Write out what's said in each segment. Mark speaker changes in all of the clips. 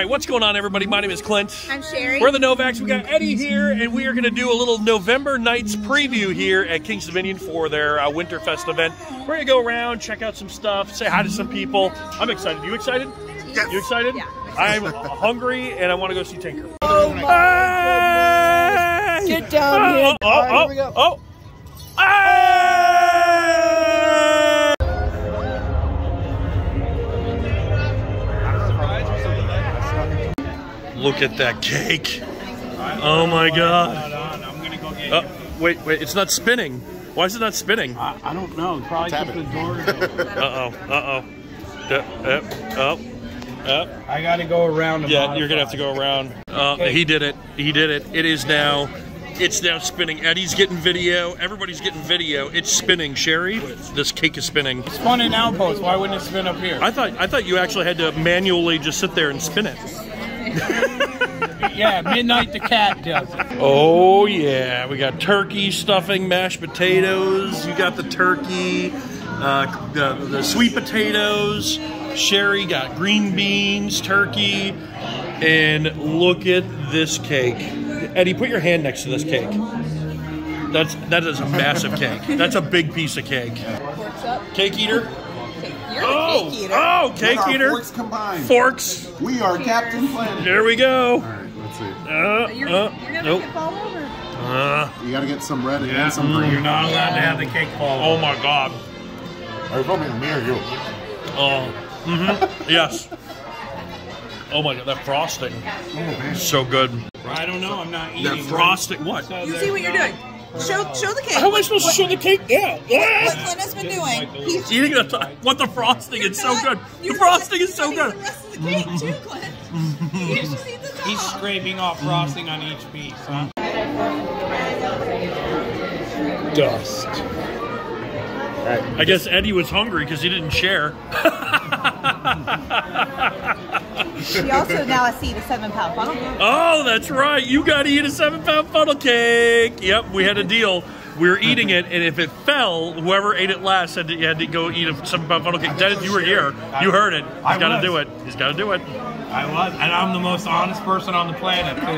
Speaker 1: right, what's going on, everybody? My name is Clint.
Speaker 2: I'm Shari.
Speaker 1: We're the Novaks. We got Eddie here, and we are going to do a little November Nights preview here at Kings Dominion for their uh, Winterfest event. We're going to go around, check out some stuff, say hi to some people. I'm excited. You excited?
Speaker 2: Yes.
Speaker 1: You excited?
Speaker 2: Yeah.
Speaker 1: I'm hungry, and I want to go see Tinker.
Speaker 2: Oh my
Speaker 1: Hey!
Speaker 2: Get down
Speaker 1: Oh,
Speaker 2: here.
Speaker 1: oh,
Speaker 2: All right,
Speaker 1: oh,
Speaker 2: here we go.
Speaker 1: oh. Hey! Look at that cake. Oh my god.
Speaker 3: I'm gonna go get
Speaker 1: Oh, wait, wait, it's not spinning. Why is it not spinning? Uh
Speaker 3: I, I don't know. Probably
Speaker 4: Tap
Speaker 3: because the door is open.
Speaker 1: oh, uh oh. Uh, oh, oh.
Speaker 3: I gotta go around. and
Speaker 1: Yeah, you're gonna have to go around. Uh, he did it. He did it. It is now. It's now spinning. Eddie's getting video. Everybody's getting video. It's spinning. Shari, this cake is spinning.
Speaker 3: Spun in outpost. Why wouldn't it spin up here?
Speaker 1: I thought I thought you actually had to manually just sit there and spin it.
Speaker 3: yeah, midnight the cat does it.
Speaker 1: Oh yeah, we got turkey stuffing, mashed potatoes. You got the turkey, uh, the, the sweet potatoes. Shari got green beans, turkey, and look at this cake. Eddie, put your hand next to this cake. That's that is a massive cake. That's a big piece of cake. Cake eater.
Speaker 2: You're
Speaker 1: Oh,
Speaker 2: the cake eater.
Speaker 1: oh, cake
Speaker 4: With our
Speaker 1: eater.
Speaker 4: Forks combined.
Speaker 1: Forks.
Speaker 4: We are Captain Planet.
Speaker 1: There we go.
Speaker 4: All right, let's see.
Speaker 1: Uh,
Speaker 2: You're,
Speaker 1: uh,
Speaker 2: you're gonna
Speaker 1: nope.
Speaker 2: tip all over.
Speaker 1: Uh,
Speaker 4: You got to get some red
Speaker 3: Yeah,
Speaker 4: and some green.
Speaker 3: you're not allowed to have the cake fall.
Speaker 1: oh my God.
Speaker 4: Are you filming me or you?
Speaker 1: Oh, hmm yes. Oh my god, that frosting,
Speaker 4: Oh, man.
Speaker 1: so good.
Speaker 3: I don't know. I'm not eating.
Speaker 1: That frosting, what?
Speaker 3: So
Speaker 2: You see what you're
Speaker 3: no-
Speaker 2: doing. Show show the cake.
Speaker 1: How am I supposed to show the cake? Yeah,
Speaker 2: What. Clint has been doing. He's
Speaker 1: Eating the what the frosting? It's so good.
Speaker 2: you're
Speaker 1: The frosting is so good.
Speaker 2: The rest of the cake too, Clint. You just eat the top.
Speaker 3: He's scraping off frosting on each piece, huh?
Speaker 1: Dust. I guess Eddie was hungry because he didn't share.
Speaker 2: She also now has to eat a seven pound funnel cake.
Speaker 1: Oh, that's right. You got to eat a seven pound funnel cake. Yep, we had a deal. We were eating it, and if it fell, whoever ate it last said that you had to go eat a seven pound funnel cake. Dennis, you were here. You heard it. He's
Speaker 3: I
Speaker 1: got to do it. He's got to do it.
Speaker 3: I was, and I'm the most honest person on the planet. too.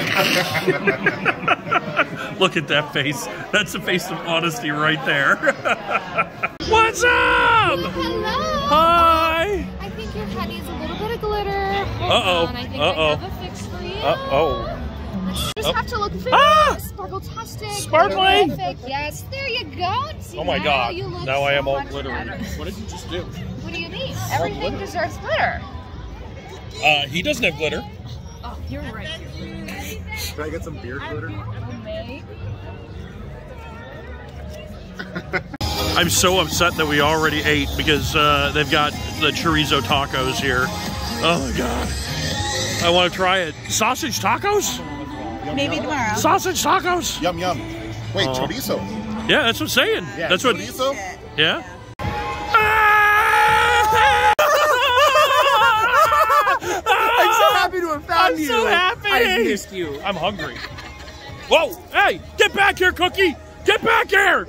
Speaker 1: Look at that face. That's the face of honesty right there. What's up?
Speaker 5: Hello.
Speaker 1: Hi. Uh-oh.
Speaker 5: on, I think
Speaker 1: Uh-oh.
Speaker 5: I have a fix for you.
Speaker 1: Uh oh.
Speaker 5: You just have to look very
Speaker 1: Ah!
Speaker 5: sparkle-tastic.
Speaker 1: Sparkly.
Speaker 5: Perfect. Yes, there you go. See,
Speaker 1: Oh my
Speaker 5: now
Speaker 1: God.
Speaker 5: You look
Speaker 1: Now I am all glittery.
Speaker 5: better.
Speaker 1: What did you just do?
Speaker 5: What do you mean? Everything deserves glitter.
Speaker 1: Uh, he doesn't have glitter.
Speaker 5: Oh, you're right.
Speaker 4: Can I get some beard glitter?
Speaker 5: Maybe.
Speaker 1: I'm so upset that we already ate because uh, they've got the chorizo tacos here. Oh my god. I want to try it. Sausage tacos?
Speaker 2: Maybe tomorrow.
Speaker 1: Sausage tacos?
Speaker 4: Yum, yum. Wait,
Speaker 1: Oh.
Speaker 4: chorizo.
Speaker 1: Yeah, that's what I'm saying.
Speaker 4: Yeah,
Speaker 1: that's what.
Speaker 4: chorizo?
Speaker 1: Yeah.
Speaker 3: I'm so happy to have found
Speaker 1: I'm
Speaker 3: you.
Speaker 1: so happy.
Speaker 3: I missed you.
Speaker 1: I'm hungry. Whoa! Hey, get back here, Cookie! Get back here!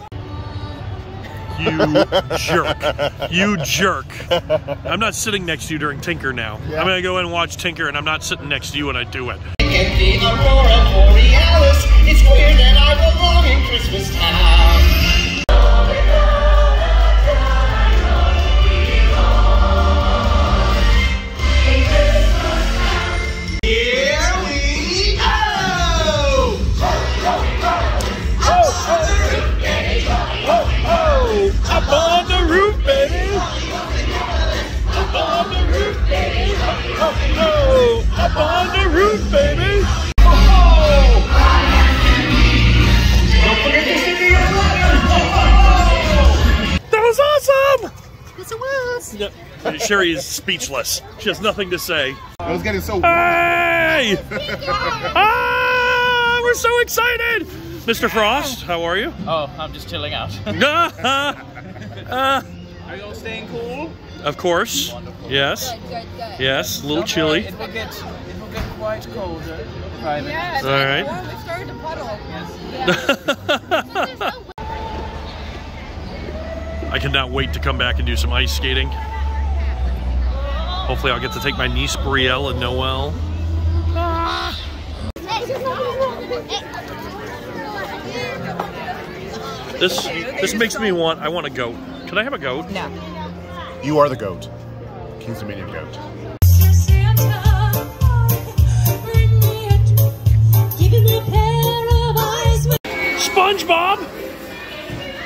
Speaker 1: You jerk. You jerk. I'm not sitting next to you during Tinker now. I'm gonna go in and watch Tinker, and I'm not sitting next to you when I do it.
Speaker 6: Get the aurora borealis. It's weird that I belong in Christmas town.
Speaker 1: Up on the roof, baby! Up on the roof, baby! Oh, oh, up on the roof, baby! That was awesome!
Speaker 5: Yes, it was.
Speaker 1: Yep. Shari is speechless. She has nothing to say.
Speaker 4: I was getting so.
Speaker 1: Hey! ah, we're so excited! Mr. Frost, how are you?
Speaker 3: Oh, I'm just chilling out.
Speaker 1: uh,
Speaker 3: Are you all staying cool?
Speaker 1: of course. Yes.
Speaker 5: Good, good, good.
Speaker 1: Yes. A little
Speaker 3: Don't
Speaker 1: chilly.
Speaker 3: worry, It will get, it will get quite colder. in Five
Speaker 2: Yeah, it's
Speaker 1: All right.
Speaker 2: warm. It started to puddle.
Speaker 5: There's no way.
Speaker 1: I cannot wait to come back and do some ice skating. Hopefully, I'll get to take my niece Brielle and Noel. This this makes me want. I want a goat. Can I have a goat?
Speaker 2: No.
Speaker 4: You are the goat. Kings Dominion goat.
Speaker 1: SpongeBob.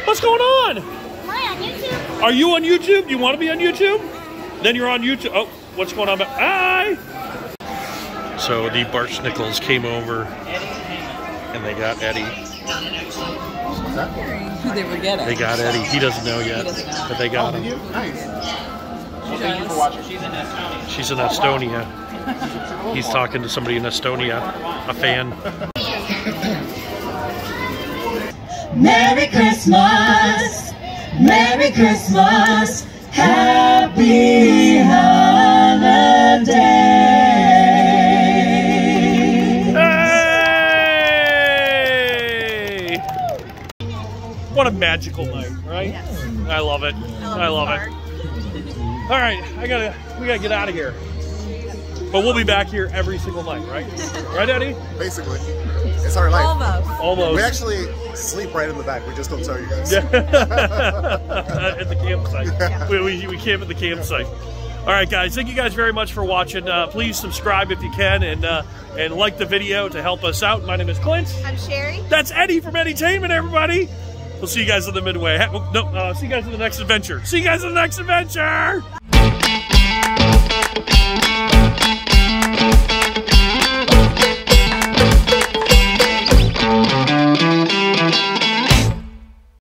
Speaker 1: What's going on?
Speaker 5: Am I on YouTube?
Speaker 1: Are you on YouTube? Do you want to be on YouTube? Then you're on YouTube. Oh, what's going on? Hi. So the Barch Nichols came over, and they got Eddie.
Speaker 2: Who they were getting.
Speaker 1: They got Eddie. He doesn't know yet, but they got oh, him.
Speaker 4: Nice.
Speaker 3: Well, Thank you for watching. She's in Estonia.
Speaker 1: She's in Estonia. He's talking to somebody in Estonia, a fan.
Speaker 6: Merry Christmas, Merry Christmas, Happy
Speaker 1: magical night, right? I love it. I love it. All right, I gotta, we gotta get out of here. But we'll be back here every single night, right? Right, Eddie?
Speaker 4: Basically, it's our life.
Speaker 2: Almost.
Speaker 1: Almost.
Speaker 4: We actually sleep right in the back. We just don't tell you guys. Yeah.
Speaker 1: at the campsite. We, we, we camp at the campsite. All right, guys. Thank you guys very much for watching. Uh, please subscribe if you can, and uh, and like the video to help us out. My name is Clint.
Speaker 2: I'm Shari.
Speaker 1: That's Eddie from Edutainment, everybody. We'll see you guys in the midway. No, uh, see you guys in the next adventure. See you guys in the next adventure!